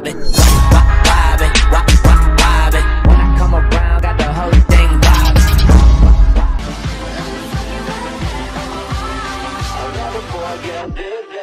vibing, vibing, vibing. When I come around, got the whole thing vibing. never forget this.